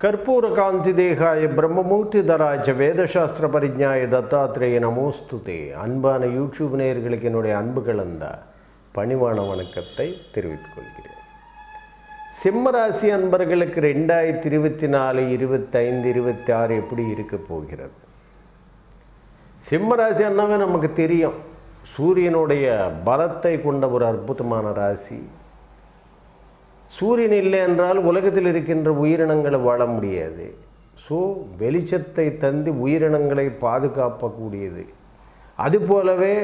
ಕರ್ಪೂರ ಕಾಂತಿದೇಹಾಯ பிரம்மமூர்த்திதராஜ வேதசாஸ்திர பரிஜாய தத்தாத்திரேய நமோஸ்துதே அன்பான யூடியூப் நேயர்களுக்கு என்னுடைய அன்பு கலந்த பணிவான வணக்கத்தை தெரிவித்துக் கொள்கிறேன் சிம்மராசி அன்பர்களுக்கு ரெண்டாயிரத்தி இருபத்தி நாலு இருபத்தைந்து இருபத்தி ஆறு எப்படி இருக்க போகிறது சிம்மராசி அண்ணாவே நமக்கு தெரியும் சூரியனுடைய பலத்தை கொண்ட ஒரு அற்புதமான ராசி. சூரியன் இல்லை என்றால் உலகத்தில் இருக்கின்ற உயிரினங்களை வாழ முடியாது. ஸோ வெளிச்சத்தை தந்து உயிரினங்களை பாதுகாப்பக்கூடியது. அதுபோலவே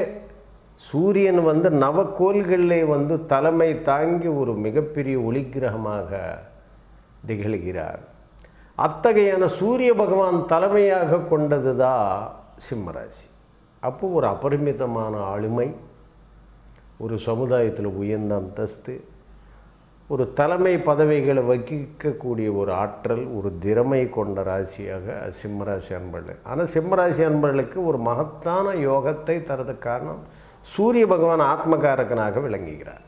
சூரியன் வந்து நவக்கோள்களிலே வந்து தலைமை தாங்கி ஒரு மிகப்பெரிய ஒளிக்கிரகமாக திகழ்கிறார். அத்தகையான சூரிய பகவான் தலைமையாக கொண்டது தான் சிம்மராசி அப்போ ஒரு அபரிமிதமான ஆளுமை ஒரு சமுதாயத்தில் உயர்ந்த அந்தஸ்து ஒரு தலைமை பதவிகளை வகிக்கக்கூடிய ஒரு ஆற்றல் ஒரு திறமை கொண்ட ராசியாக சிம்மராசி அன்பர்கள். ஆனால் சிம்மராசி அன்பர்களுக்கு ஒரு மகத்தான யோகத்தை தரது காரணம் சூரிய பகவான் ஆத்மகாரகனாக விளங்குகிறார்.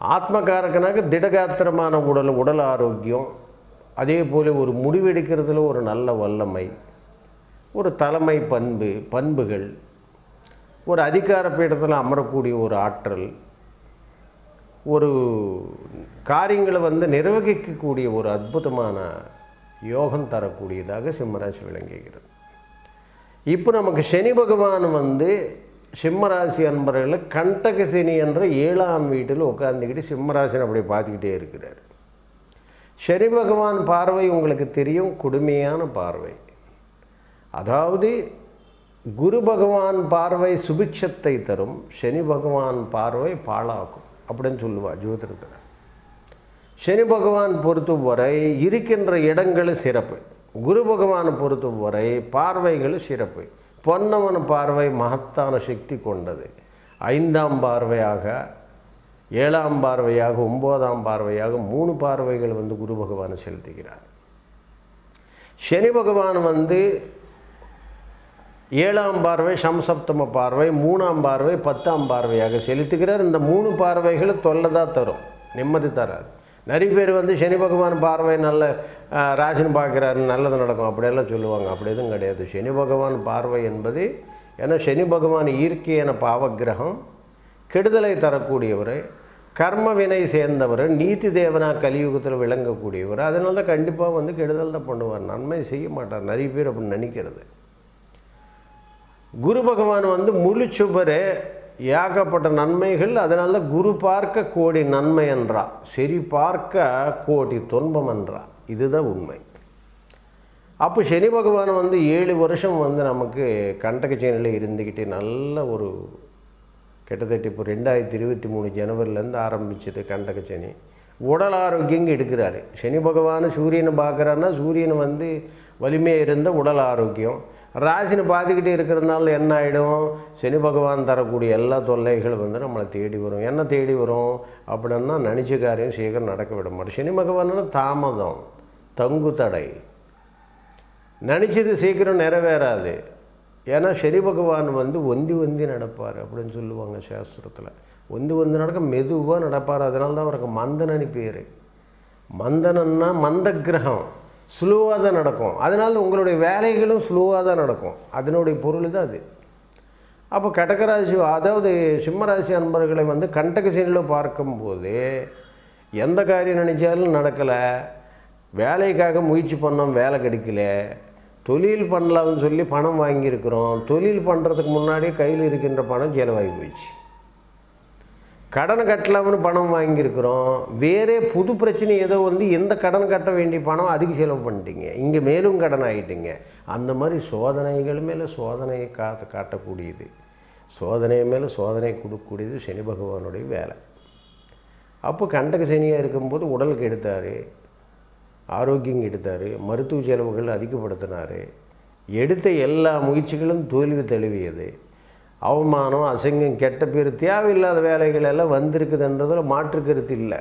ஆத்மகாரகனாக திடகாத்திரமான உடல் உடல் ஆரோக்கியம் அதே போல் ஒரு முடிவெடுக்கிறதுல ஒரு நல்ல வல்லமை ஒரு தலைமை பண்பு பண்புகள் ஒரு அதிகார பீடத்தில் அமரக்கூடிய ஒரு ஆற்றல் ஒரு காரியங்களை வந்து நிர்வகிக்கக்கூடிய ஒரு அற்புதமான யோகம் தரக்கூடியதாக சிம்மராசி விளங்குகிறது. இப்போ நமக்கு சனி பகவான் வந்து சிம்மராசி அன்பர்களை கண்டக சனி என்ற ஏழாம் வீட்டில் உட்காந்துக்கிட்டு சிம்மராசினை அப்படி பார்த்துக்கிட்டே இருக்கிறார். சனி பகவான் பார்வை உங்களுக்கு தெரியும் கொடுமையான பார்வை. அதாவது குரு பகவான் பார்வை சுபிட்சத்தை தரும் சனி பகவான் பார்வை பாழாக்கும் அப்படின்னு சொல்லுவாள் ஜோதிடத்தில். சனி பகவான் பொறுத்தவரை இருக்கின்ற இடங்கள் சிறப்பு. குரு பகவானை பொறுத்தவரை பார்வைகள் சிறப்பு. பொன்னவன் பார்வை மகத்தான சக்தி கொண்டது. ஐந்தாம் பார்வையாக ஏழாம் பார்வையாக ஒம்போதாம் பார்வையாக மூணு பார்வைகள் வந்து குரு பகவானை செலுத்துகிறார். சனி பகவான் வந்து ஏழாம் பார்வை சம்சப்தம பார்வை மூணாம் பார்வை பத்தாம் பார்வையாக செலுத்துகிறார். இந்த மூணு பார்வைகள் தொல்லை தான் தரும் நிம்மதி தராது. நிறைய பேர் வந்து சனி பகவான் பார்வை நல்ல ராசின்னு பார்க்குறாரு நல்லது நடக்கும். அப்படியெல்லாம் சொல்லுவாங்க. அப்படி எதுவும் கிடையாது. சனி பகவான் பார்வை என்பது ஏன்னா சனி பகவான் இயற்கையான பாவகிரகம் கெடுதலை தரக்கூடியவர் கர்ம வினை சேர்ந்தவர் நீதி தேவனா கலியுகத்தில் விளங்கக்கூடியவர். அதனால தான் கண்டிப்பாக வந்து கெடுதல் தான் பண்ணுவார். நன்மை செய்ய மாட்டார். நிறைய பேர் அப்படின்னு நினைக்கிறது. குரு பகவான் வந்து முழு சுபரே ஏகப்பட்ட நன்மைகள் அதனால தான் குரு பார்க்க கோடி நன்மை என்றா சரி பார்க்க கோடி துன்பம் என்றா. இதுதான் உண்மை. அப்போ சனி பகவான் வந்து ஏழு வருஷம் வந்து நமக்கு கண்டகச்சேனியில் இருந்துக்கிட்டு நல்ல ஒரு கிட்டத்தட்ட இப்போ ரெண்டாயிரத்தி இருபத்தி மூணு ஜனவரிலேருந்து ஆரம்பிச்சது கண்டகச்சனி உடல் ஆரோக்கியங்க எடுக்கிறாரு. சனி பகவான் சூரியனை பார்க்குறாருன்னா சூரியன் வந்து வலிமையாக இருந்த உடல் ஆரோக்கியம். ராசினு பார்த்துக்கிட்டே இருக்கிறதுனால என்ன ஆகிடும் சனி பகவான் தரக்கூடிய எல்லா தொல்லைகளும் வந்து நம்மளை தேடி வரும். என்ன தேடி வரும்? அப்படின்னா நினச்ச காரியம் சீக்கிரம் நடக்க விட மாட்டோம் சனி பகவான்னா தாமதம் தங்கு தடை. நினச்சது சீக்கிரம் நிறைவேறாது. ஏன்னா சனி பகவான் வந்து ஒந்தி ஒந்தி நடப்பார் அப்படின்னு சொல்லுவாங்க சாஸ்திரத்தில். ஒந்தி ஒந்தி நடக்க மெதுவாக நடப்பார். அதனால தான் அவருக்கு மந்தனனி பேர். மந்தனன்னா மந்த கிரகம் ஸ்லோவாக தான் நடக்கும். அதனால் உங்களுடைய வேலைகளும் ஸ்லோவாக தான் நடக்கும். அதனுடைய பொருள் தான் அது. அப்போ கடகராசி அதாவது சிம்மராசி அன்பர்களை வந்து கண்டகசீனில் பார்க்கும்போது எந்த காரியம் நினச்சாலும் நடக்கலை. வேலைக்காக முயற்சி பண்ணோம் வேலை கிடைக்கல. தொழில் பண்ணலாம்னு சொல்லி பணம் வாங்கியிருக்கிறோம். தொழில் பண்ணுறதுக்கு முன்னாடியே கையில் இருக்கின்ற பணம் செலவாகி போயிடுச்சு. கடன் கட்டலாம்னு பணம் வாங்கியிருக்கிறோம். வேறே புது பிரச்சனை ஏதோ வந்து எந்த கடன் கட்ட வேண்டிய பணம் அதுக்கு செலவு பண்ணிட்டீங்க. இங்கே மேலும் கடன் ஆகிட்டீங்க அந்த மாதிரி சோதனைகள் மேலே சோதனையை காத்து காட்டக்கூடியது. சோதனை மேலே சோதனை கொடுக்கக்கூடியது சனி பகவானுடைய வேலை. அப்போ கண்டக சனியாக இருக்கும்போது உடலுக்கு எடுத்தார். ஆரோக்கியம் எடுத்தார். மருத்துவ செலவுகள் அதிகப்படுத்தினார். எடுத்த எல்லா முயற்சிகளும் தோல்வி தழுவியது. அவமானம் அசிங்கம் கெட்ட பேர் தேவையில்லாத வேலைகள் எல்லாம் வந்திருக்குதுன்றதில் மாற்று கருத்து இல்லை.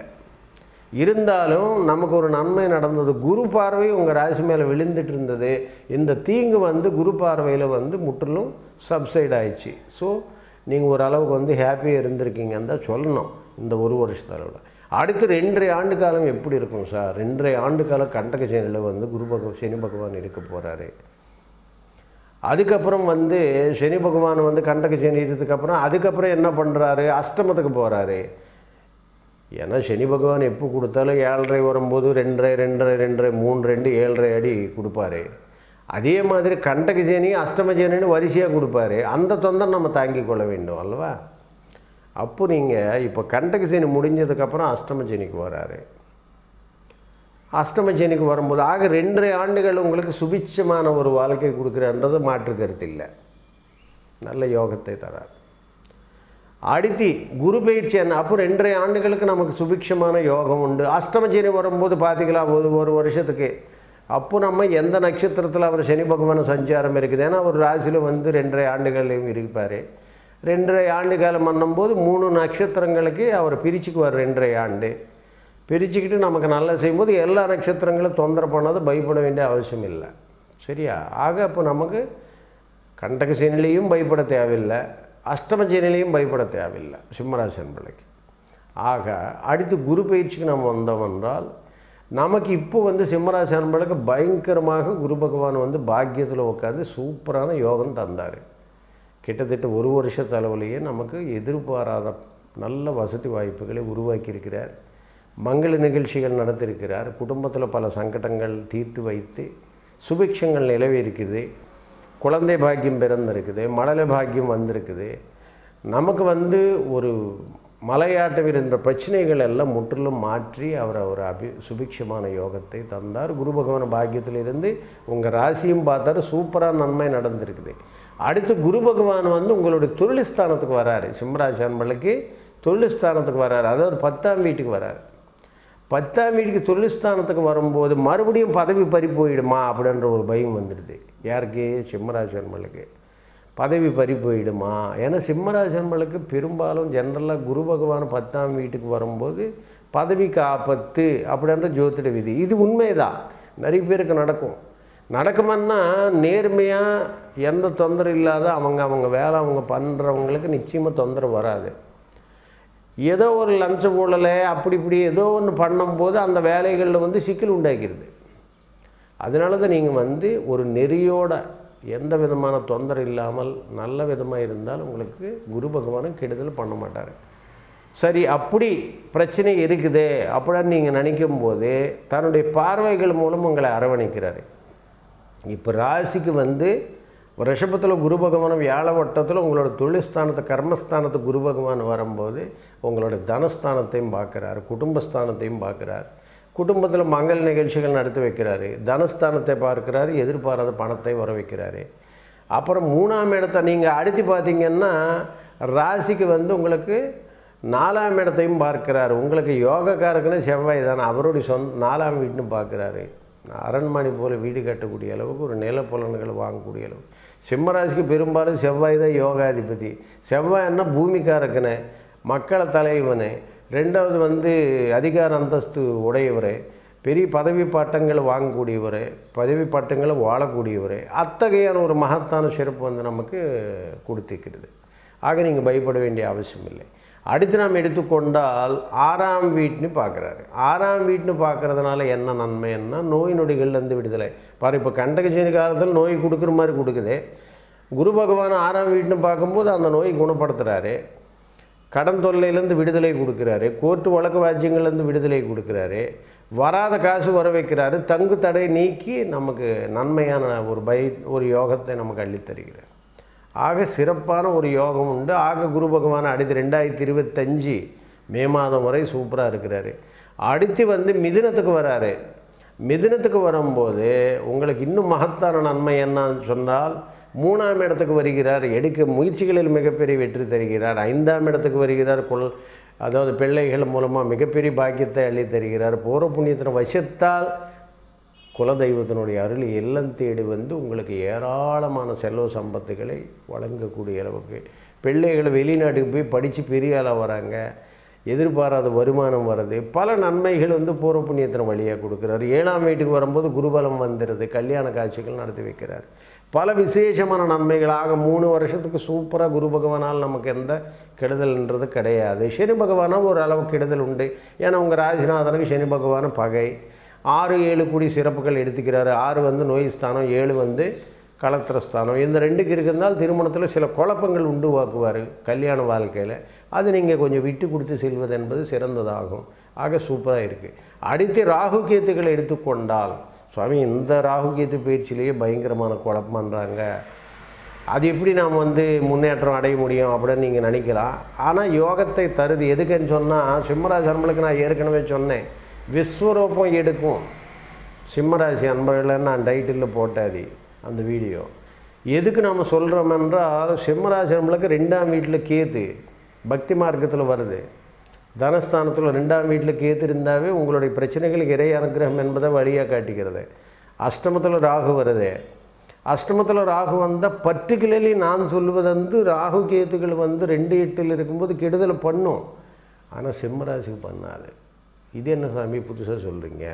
இருந்தாலும் நமக்கு ஒரு நன்மை நடந்தது. குரு பார்வை உங்கள் ராசி மேலே விழுந்துட்டு இருந்தது. இந்த தீங்கு வந்து குரு பார்வையில் வந்து முற்றிலும் சப்சைட் ஆயிடுச்சு. ஸோ நீங்கள் ஓரளவுக்கு வந்து ஹாப்பியாக இருந்திருக்கீங்கன்னு தான் சொல்லணும் இந்த ஒரு வருஷத்தளவில். அடுத்து ரெண்டரை ஆண்டு காலம் எப்படி இருக்கும் சார்? ரெண்டரை ஆண்டு காலம் கண்டக சேனையில் வந்து குரு பகவ சனி பகவான் இருக்க போகிறாரு அதுக்கப்புறம் வந்து சனி பகவான் வந்து கண்டக்கு சனி அதுக்கப்புறம் என்ன பண்ணுறாரு அஷ்டமத்துக்கு போகிறாரு ஏன்னா சனி பகவான் எப்போ கொடுத்தாலும் ஏழரை வரும்போது ரெண்டரை ரெண்டரை ரெண்டரை மூணு ரெண்டு ஏழரை அடி கொடுப்பாரு. அதே மாதிரி கண்டக சேனி அஷ்டமசேனின்னு வரிசையாக கொடுப்பாரு. அந்த தொந்தரை நம்ம தாங்கிக் கொள்ள வேண்டும் அல்லவா? அப்போ நீங்கள் இப்போ கண்டக சேனி முடிஞ்சதுக்கப்புறம் அஷ்டமசேனிக்கு வராரு. அஷ்டமச்சனிக்கு வரும்போது ஆக ரெண்டரை ஆண்டுகள் உங்களுக்கு சுபிட்சமான ஒரு வாழ்க்கை கொடுக்குறன்றது மாற்று கருத்து இல்லை. நல்ல யோகத்தை தரார். அடுத்து குரு பயிற்சி என்ன? அப்போ ரெண்டரை ஆண்டுகளுக்கு நமக்கு சுபிக்ஷமான யோகம் உண்டு. அஷ்டமச்சேரி வரும்போது பார்த்தீங்களா ஒரு ஒரு வருஷத்துக்கு. அப்போ நம்ம எந்த நட்சத்திரத்தில் அவர் சனி பகவான சஞ்சாரம் இருக்குது? ஏன்னா ஒரு ராசியில் வந்து ரெண்டரை ஆண்டுகளையும் இருப்பார். ரெண்டரை ஆண்டு காலம் பண்ணும்போது மூணு நட்சத்திரங்களுக்கு அவர் பிரிச்சுக்குவார் ரெண்டரை ஆண்டு. பிரிச்சுக்கிட்டு நமக்கு நல்லா செய்யும்போது எல்லா நட்சத்திரங்களும் தொந்தரவு பண்ணாது பயப்பட வேண்டிய அவசியம் இல்லை. சரியா? ஆக அப்போ நமக்கு கண்டகசேனிலையும் பயப்பட தேவையில்லை அஷ்டம சனிலையும் பயப்பட தேவையில்லை சிம்மராசி அன்பளுக்கு ஆக அடுத்து குரு பயிற்சிக்கு நம்ம வந்தோம் என்றால் நமக்கு இப்போ வந்து சிம்மராசி அன்பளுக்கு பயங்கரமாக குரு பகவான் வந்து பாக்கியத்தில் உட்காந்து சூப்பரான யோகம் தந்தார். கிட்டத்தட்ட ஒரு வருஷ அளவுலேயே நமக்கு எதிர்பாராத நல்ல வசதி வாய்ப்புகளை உருவாக்கியிருக்கிறார். மங்கள நிகழ்ச்சிகள் நடத்திருக்கிறார். குடும்பத்தில் பல சங்கடங்கள் தீர்த்து வைத்து சுபிக்ஷங்கள் நிலவி இருக்குது குழந்தை பாக்கியம் பிறந்திருக்குது. மழலை பாக்கியம் வந்திருக்குது. நமக்கு வந்து ஒரு மலையாட்டம் இருந்த பிரச்சனைகள் எல்லாம் முற்றிலும் மாற்றி அவர் ஒரு அபி சுபிக்ஷமான யோகத்தை தந்தார். குரு பகவான் பாக்கியத்திலிருந்து உங்கள் ராசியும் பார்த்தாரு. சூப்பராக நன்மை நடந்திருக்குது. அடுத்து குரு பகவான் வந்து உங்களுடைய தொழில் ஸ்தானத்துக்கு வராரு. சிம்மராசி அன்பளுக்கு தொழில் ஸ்தானத்துக்கு வராரு. அதாவது பத்தாம் வீட்டுக்கு வராரு. பத்தாம் வீட்டுக்கு தொழில்ஸ்தானத்துக்கு வரும்போது மறுபடியும் பதவி பறி போயிடுமா அப்படின்ற ஒரு பயம் வந்துடுது. யாருக்கு? சிம்மராசி பதவி பறி போயிடுமா? ஏன்னா சிம்மராசி பெரும்பாலும் ஜென்ரலாக குரு பகவான் பத்தாம் வீட்டுக்கு வரும்போது பதவிக்கு ஆபத்து அப்படின்ற ஜோதிட விதி. இது உண்மைதான். நிறைய பேருக்கு நடக்கும். நடக்குமான்னா நேர்மையாக எந்த தொந்தரவு இல்லாத அவங்க அவங்க வேலை அவங்க பண்ணுறவங்களுக்கு நிச்சயமாக தொந்தரவு வராது. ஏதோ ஒரு லஞ்ச ஊழலை அப்படி இப்படி ஏதோ ஒன்று பண்ணும்போது அந்த வேலைகளில் வந்து சிக்கல் உண்டாக்கிடுது அதனால தான் நீங்கள் வந்து ஒரு நெறியோட எந்த விதமான தொந்தரவு இல்லாமல் நல்ல விதமாக இருந்தால் உங்களுக்கு குரு பகவானும் கெடுதல் பண்ண மாட்டார். சரி அப்படி பிரச்சனை இருக்குது அப்படின்னு நீங்கள் நினைக்கும் போது தன்னுடைய பார்வைகள் மூலம் உங்களை அரவணைக்கிறாரு. இப்போ ராசிக்கு வந்து ரிஷபத்தில் குரு பகவானும் வியாழ வட்டத்தில் உங்களோட தொழில்ஸ்தானத்தை கர்மஸ்தானத்தை குரு பகவான் வரும்போது உங்களோட தனஸ்தானத்தையும் பார்க்குறாரு குடும்பஸ்தானத்தையும் பார்க்குறார். குடும்பத்தில் மங்கள் நிகழ்ச்சிகள் நடத்தி வைக்கிறாரு தனஸ்தானத்தை பார்க்குறாரு எதிர்பாராத பணத்தை வர வைக்கிறாரு. அப்புறம் மூணாம் இடத்தை நீங்கள் அடுத்து பார்த்தீங்கன்னா ராசிக்கு வந்து உங்களுக்கு நாலாம் இடத்தையும் பார்க்குறாரு. உங்களுக்கு யோகக்காரக்குன்னு செவ்வாய் தானே அவருடைய சொந்த நாலாம் வீட்டுன்னு பார்க்குறாரு. அரண்மனை போல் வீடு கட்டக்கூடிய அளவுக்கு ஒரு நிலப்புலன்களை வாங்கக்கூடிய அளவு சிம்மராசிக்கு பெரும்பாலும் செவ்வாய் தான் யோகாதிபதி. செவ்வாய் என்ன பூமிக்காரக்கனே மக்களை தலைவனே. ரெண்டாவது வந்து அதிகார அந்தஸ்து உடையவர். பெரிய பதவி பட்டங்கள் வாங்கக்கூடியவர். பதவி பட்டங்களை வாழக்கூடியவர். அத்தகையான ஒரு மகத்தான சிறப்பு வந்து நமக்கு கொடுத்துக்கிறது ஆக நீங்கள் பயப்பட வேண்டிய அவசியம் இல்லை அடுத்து நாம் எடுத்துக்கொண்டால் ஆறாம் வீட்டுன்னு பார்க்குறாரு. ஆறாம் வீட்டுன்னு பார்க்குறதுனால என்ன நன்மை என்ன? நோய் நொடிகள்லேருந்து விடுதலை. பாரு இப்போ கண்டகஜீனி காலத்தில் நோய் கொடுக்குற மாதிரி கொடுக்குது. குரு பகவான் ஆறாம் வீட்டுன்னு பார்க்கும்போது அந்த நோய் குணப்படுத்துகிறாரு கடன் தொல்லையிலேருந்து விடுதலை கொடுக்குறாரு. கோர்ட்டு வழக்கு வாஜ்யங்கள்லேருந்து விடுதலை கொடுக்குறாரு. வராத காசு வர வைக்கிறாரு. தங்கு தடை நீக்கி நமக்கு நன்மையான ஒரு பை ஒரு யோகத்தை நமக்கு அள்ளித் தருகிறார் ஆக சிறப்பான ஒரு யோகம் உண்டு. ஆக குரு பகவான் அடுத்து ரெண்டாயிரத்தி இருபத்தஞ்சி மே மாதம் வரை சூப்பராக இருக்கிறாரு. அடுத்து வந்து மிதினத்துக்கு வராரு. மிதினத்துக்கு வரும்போது உங்களுக்கு இன்னும் மகத்தான நன்மை என்னன்னு சொன்னால் மூணாம் இடத்துக்கு வருகிறார் எடுக்க முயற்சிகளில் மிகப்பெரிய வெற்றி தருகிறார் ஐந்தாம் இடத்துக்கு வருகிறார் கொள் அதாவது பிள்ளைகள் மூலமாக மிகப்பெரிய பாக்கியத்தை அள்ளி தருகிறார் பூர புண்ணியத்தின் வசத்தால் குலதெய்வத்தினுடைய அருள் இல்லம் தேடி வந்து உங்களுக்கு ஏராளமான செல்வ சம்பத்துகளை வழங்கக்கூடிய அளவுக்கு. பிள்ளைகளை வெளிநாட்டுக்கு போய் படித்து பெரிய ஆளாக வராங்க. எதிர்பாராத வருமானம் வருது பல நன்மைகள் வந்து பூர்வ புண்ணியத்தின் வழியாக கொடுக்குறாரு. ஏழாம் வீட்டுக்கு வரும்போது குருபலம் வந்துடுது. கல்யாண காட்சிகள் நடத்தி வைக்கிறார். பல விசேஷமான நன்மைகளாக மூணு வருஷத்துக்கு சூப்பராக குரு பகவானால் நமக்கு எந்த கெடுதல்ன்றது கிடையாது. சனி பகவானால் ஒரு அளவு கெடுதல் உண்டு. ஏன்னா உங்கள் ராஜநாதனுக்கு சனி பகவான் பகை. ஆறு ஏழு கூடி சிறப்புகள் எடுத்துக்கிறாரு. ஆறு வந்து நோய் ஸ்தானம் ஏழு வந்து கலத்திரஸ்தானம் இந்த ரெண்டுக்கு இருக்கிறதால் திருமணத்தில் சில குழப்பங்கள் உண்டுவாக்குவார் கல்யாண வாழ்க்கையில். அது நீங்கள் கொஞ்சம் விட்டு கொடுத்து செல்வது என்பது சிறந்ததாகும். ஆக சூப்பராக இருக்குது அடுத்து ராகு கேத்துக்களை எடுத்துக்கொண்டால் சுவாமி இந்த ராகு கேத்து பயிற்சியிலேயே பயங்கரமான குழப்பம்ன்றாங்க. அது எப்படி நாம் வந்து முன்னேற்றம் அடைய முடியும் அப்படின்னு நீங்கள் நினைக்கலாம். ஆனால் யோகத்தை தருது எதுக்குன்னு சொன்னால் சிம்மராஜ் நம்மளுக்கு நான் ஏற்கனவே சொன்னேன். விஸ்வரூபம் எடுக்கும். சிம்மராசி அன்பர்களை நான் டைட்டிலில் போட்டாதி அந்த வீடியோ எதுக்கு நம்ம சொல்கிறோம் என்றால் சிம்மராசி நம்மளுக்கு ரெண்டாம் வீட்டில் கேத்து பக்தி மார்க்கத்தில் வருது. தனஸ்தானத்தில் ரெண்டாம் வீட்டில் கேத்து இருந்தாவே உங்களுடைய பிரச்சனைகளுக்கு இறை அனுகிரகம் என்பதை வழியாக காட்டிக்கிறது. அஷ்டமத்தில் ராகு வருது. அஷ்டமத்தில் ராகு வந்தால் பர்டிகுலர்லி நான் சொல்வது வந்து ராகு கேத்துக்கள் வந்து ரெண்டு எட்டில் இருக்கும்போது கெடுதலை பண்ணும். ஆனால் சிம்மராசிக்கு பண்ணாது. இது என்ன சாமி புதுசாக சொல்கிறீங்க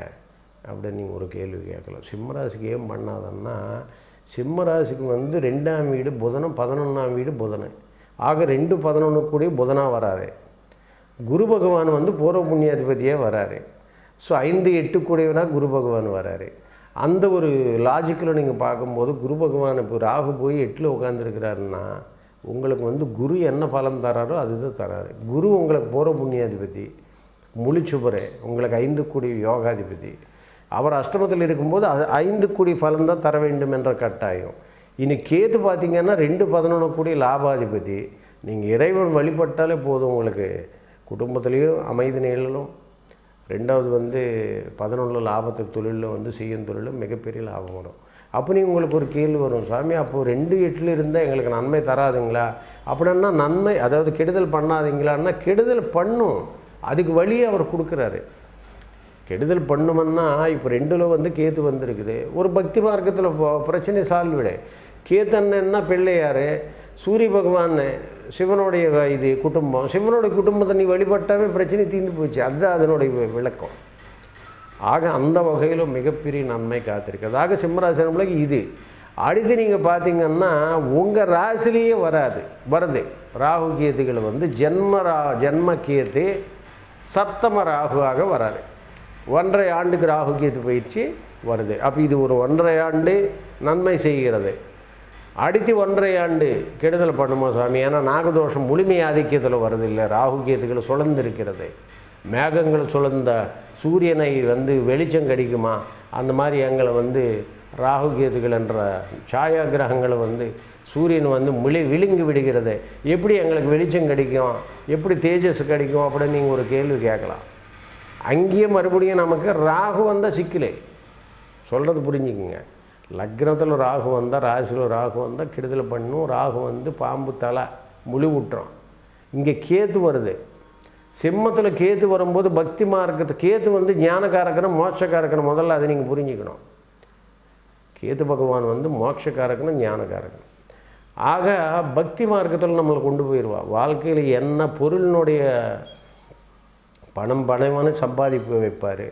அப்படின்னு நீங்கள் ஒரு கேள்வி கேட்கலாம். சிம்மராசிக்கு ஏன் பண்ணாதன்னா சிம்மராசிக்கு வந்து ரெண்டாம் வீடு புதனம் பதினொன்றாம் வீடு புதனை. ஆக ரெண்டு பதினொன்று கூடிய புதனாக வராரு. குரு பகவான் வந்து பூர்வ புண்ணியாதிபதியாக வராரு. ஸோ ஐந்து எட்டு கூடியவனாக குரு பகவான் வராரு. அந்த ஒரு லாஜிக்கில் நீங்கள் பார்க்கும்போது குரு பகவான் இப்போ ராகு போய் எட்டில் உட்காந்துருக்கிறாருன்னா உங்களுக்கு வந்து குரு என்ன பலன் தராரோ அதுதான் தராரு. குரு உங்களுக்கு பூர்வ புண்ணியாதிபதி. முழிச்சுபரே உங்களுக்கு ஐந்து கோடி யோகாதிபதி. அவர் அஷ்டமத்தில் இருக்கும்போது அது ஐந்து கோடி பலன் தான் தர வேண்டும் என்ற கட்டாயம். இனி கேது பார்த்தீங்கன்னா ரெண்டு பதினொன்று கோடி லாபாதிபதி. நீங்கள் இறைவன் வழிபட்டாலே போதும் உங்களுக்கு. குடும்பத்துலேயும் அமைதி நிழலும். ரெண்டாவது வந்து பதினொன்று லாபத்து தொழிலில் வந்து செய்யும் தொழிலும் மிகப்பெரிய லாபம் வரும். அப்போ நீங்கள் உங்களுக்கு ஒரு கேள்வி வரும் சாமி அப்போது ரெண்டு எட்டில் இருந்தால் எங்களுக்கு நன்மை தராதுங்களா? அப்படின்னா நன்மை அதாவது கெடுதல் பண்ணாதீங்களான்னா கெடுதல் பண்ணும். அதுக்கு வழியை அவர் கொடுக்குறாரு. கெடுதல் பண்ணுமன்னா இப்போ ரெண்டில் வந்து கேத்து வந்திருக்குது. ஒரு பக்தி மார்க்கத்தில் பிரச்சனை சால்வ் விட கேத்தன்னா பிள்ளையார் சூரிய பகவான் சிவனுடைய இது குடும்பம். சிவனுடைய குடும்பத்தை நீ வழிபட்டாவே பிரச்சனை தீர்ந்து போச்சு. அதுதான் அதனுடைய விளக்கம். ஆக அந்த வகையில் மிகப்பெரிய நன்மை காத்திருக்கிறது ஆக சிம்மராசனங்களுக்கு இது. அடுத்து நீங்கள் பார்த்தீங்கன்னா உங்கள் ராசிலேயே வராது வருது. ராகு கேத்துகள் வந்து ஜென்ம ரா ஜென்ம கேத்து சப்தம ராகுவாக வராது. ஒன்றரை ஆண்டுக்கு ராகு கேத்து பயிற்சி வருது. அப்போ இது ஒரு ஒன்றரை ஆண்டு நன்மை செய்கிறது. அடுத்து ஒன்றரை ஆண்டு கெடுதல் பண்ணுமா சுவாமி ஏன்னா நாகதோஷம் முழுமை ஆதிக்கத்தில் வருதில்லை. ராகு கேத்துக்கள் சுழந்திருக்கிறது. மேகங்கள் சுழந்த சூரியனை வந்து வெளிச்சம் கிடைக்குமா? அந்த மாதிரி எங்களை வந்து ராகு கேதுகள் என்ற சாயா கிரகங்களை வந்து சூரியன் வந்து மிளி விழுங்கி விடுகிறது. எப்படி எங்களுக்கு வெளிச்சம் கிடைக்கும்? எப்படி தேஜஸ் கிடைக்கும்? அப்படின்னு நீங்கள் ஒரு கேள்வி கேட்கலாம். அங்கேயே மறுபடியும் நமக்கு ராகு வந்தால் சிக்கலே. சொல்கிறது புரிஞ்சுக்குங்க. லக்னத்தில் ராகு வந்தால் ராசியில் ராகு வந்தால் கெடுதல் பண்ணும். ராகு வந்து பாம்பு தலை முழு விட்டுரும் இங்கே கேத்து வருது. சிம்மத்தில் கேத்து வரும்போது பக்தி மார்க்கத்து கேத்து வந்து ஞானக்காரக்கணும் மோட்சக்காரக்கணும் முதல்ல அதை நீங்கள் புரிஞ்சுக்கணும். கேது பகவான் வந்து மோட்சக்காரகனும் ஞானக்காரக்கணும் ஆக பக்தி மார்க்கத்தில் நம்மளை கொண்டு போயிடுவா வாழ்க்கையில் என்ன பொருளினுடைய பணம் பணமான சம்பாதிப்பு வைப்பார்.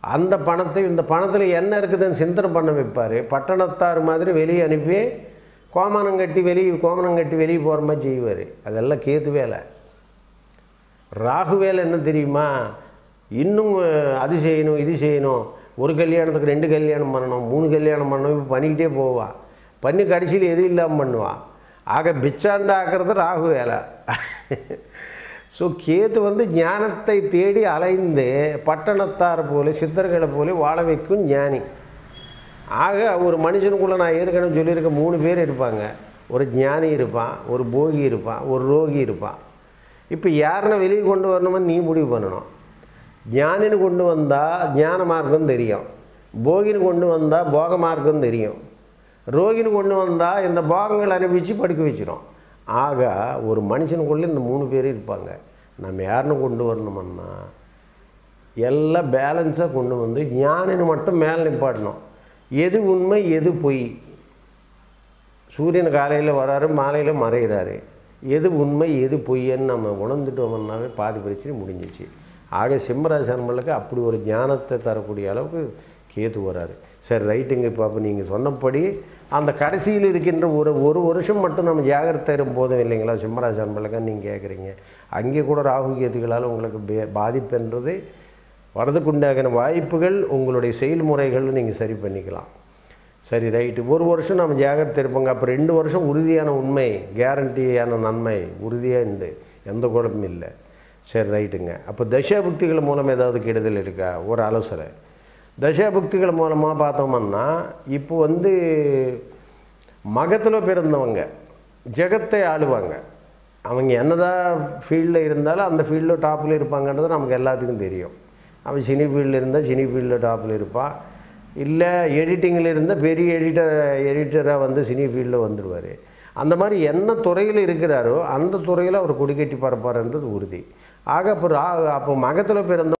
அந்த பணத்தை இந்த பணத்தில் என்ன இருக்குதுன்னு சிந்தனை பண்ண வைப்பார். பட்டணத்தார் மாதிரி வெளியே அனுப்பி கோமனம் கட்டி வெளியே கோமனம் கட்டி வெளியே போகிற மாதிரி செய்வார். அதெல்லாம் கேது வேலை. ராகு வேலை என்ன தெரியுமா? இன்னும் அது செய்யணும் இது செய்யணும். ஒரு கல்யாணத்துக்கு ரெண்டு கல்யாணம் பண்ணணும் மூணு கல்யாணம் பண்ணணும் இப்போ பண்ணிக்கிட்டே போவான் பண்ணி கடைசியில் எதுவும் இல்லாமல் பண்ணுவான் ஆக பிச்சாண்டாக்குறது ராகு வேலை. ஸோ கேத்து வந்து ஞானத்தை தேடி அலைந்து பட்டணத்தார் போல சித்தர்களை போல வாழ வைக்கும் ஞானி. ஆக ஒரு மனுஷனுக்குள்ளே நான் ஏற்கனவே சொல்லியிருக்கேன் மூணு பேர் இருப்பாங்க. ஒரு ஞானி இருப்பான் ஒரு போகி இருப்பான் ஒரு ரோகி இருப்பான் இப்போ யாருன்னு வெளியே கொண்டு வரணுமோ நீ முடிவு பண்ணணும். ஞானின்னு கொண்டு வந்தால் ஞான மார்க்கம் தெரியும். போகின்னு கொண்டு வந்தால் போக மார்க்கம் தெரியும். ரோகின்னு கொண்டு வந்தால் இந்த போகங்கள் அனுபவித்து படுக்க வச்சிடும் ஆக ஒரு மனுஷனுக்குள்ளே இந்த மூணு பேர் இருப்பாங்க. நம்ம யாருன்னு கொண்டு வரணுமன்னா எல்லாம் பேலன்ஸாக கொண்டு வந்து ஞானின்னு மட்டும் மேலே நிப்பாட்டணும். எது உண்மை எது பொய்? சூரியன் காலையில் வராரு மாலையில் மறைகிறாரு எது உண்மை எது பொய்யன்னு நம்ம உணர்ந்துட்டோம்னாவே பாதி பிரச்சனை முடிஞ்சிச்சு. ஆக சிம்மராசி அப்படி ஒரு ஞானத்தை தரக்கூடிய அளவுக்கு கேத்து வராரு. சரி ரைட்டுங்க இப்போ அப்போ நீங்கள் சொன்னபடி அந்த கடைசியில் இருக்கின்ற ஒரு ஒரு வருஷம் மட்டும் நம்ம ஜாகிரதை தரும் போதும் இல்லைங்களா சிம்மராஜ் அன்பர்களுக்கு நீங்கள் கேட்குறீங்க அங்கே கூட ராகு கேதுகளால் உங்களுக்கு பே- பாதிப்புன்றது வரதுக்குண்டாகின வாய்ப்புகள் உங்களுடைய செயல்முறைகள் நீங்கள் சரி பண்ணிக்கலாம். சரி ரைட்டு. ஒரு வருஷம் நம்ம ஜாகிரதை இருப்போங்க. அப்போ ரெண்டு வருஷம் உறுதியான உண்மை கேரண்டியான நன்மை உறுதியாக உண்டு எந்த குழப்பமும் இல்லை. சரி ரைட்டுங்க. அப்போ தசாபுக்திகள் மூலம் ஏதாவது கெடுதல் இருக்கா? ஒரு ஆலோசனை. தசாபுக்திகள் மூலமாக பார்த்தோம்னா இப்போ வந்து மகத்தில் பிறந்தவங்க ஜெகத்தை ஆளுவாங்க. அவங்க என்னதான் ஃபீல்டில் இருந்தாலும் அந்த ஃபீல்டில் டாப்பில் இருப்பாங்கன்றது நமக்கு எல்லாத்துக்கும் தெரியும். அவன் சினி ஃபீல்டில் இருந்தால் சினி ஃபீல்டில் டாப்பில் இருப்பான் இல்லை எடிட்டிங்கில் இருந்தால் பெரிய எடிட்டர் எடிட்டராக வந்து சினி ஃபீல்டில் வந்துடுவார் அந்த மாதிரி என்ன துறையில் இருக்கிறாரோ அந்த துறையில் அவர் கொடிக்கட்டி பரப்பாருன்றது உறுதி. ஆக அப்போ ரா அப்போ மகத்தில் பிறந்த